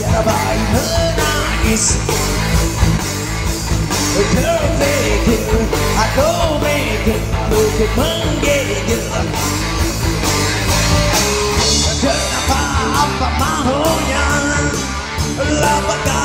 やばい胸にす Perfect, I don't make it, look at monkey girl Turn up, up my whole young, love a guy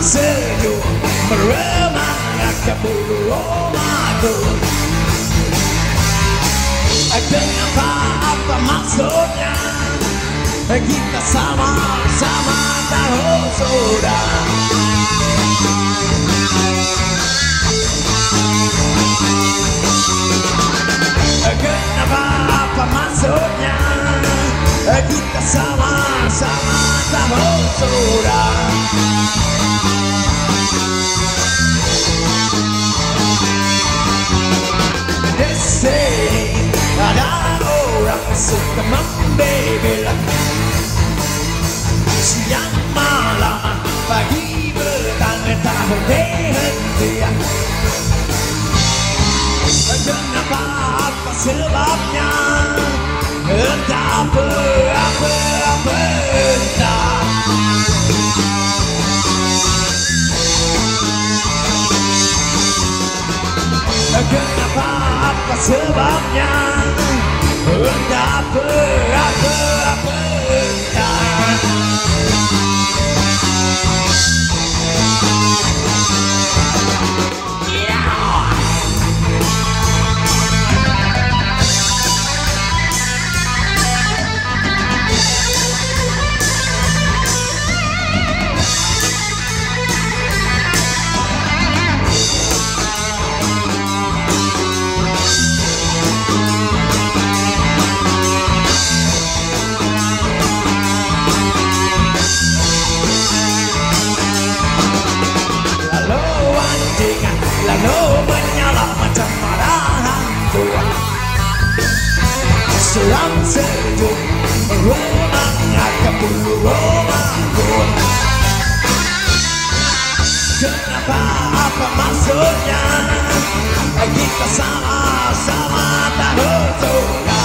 Sejuk Meremang bulu rumahku Kenapa apa maksudnya? Kita sama-sama tahu sudah. Kenapa apa maksudnya? Kita sama-sama tahu sudah sebabnya Entah apa apa apa entah. Kenapa apa sebabnya? Entah apa apa apa Seram sejuk Rumahnya ke bulu rumahku Kenapa apa maksudnya Kita sama-sama tahu suka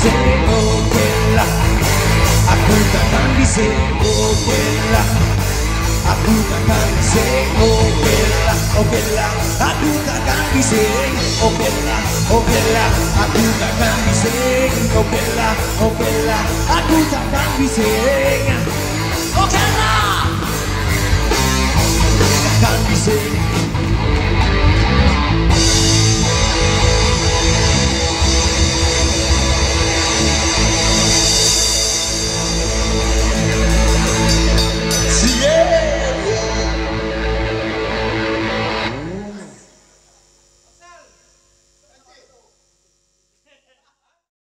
Zero quella Akuta kandi zero quella Akuta kandi zero quella O quella Akuta kandi zero quella O quella Akuta O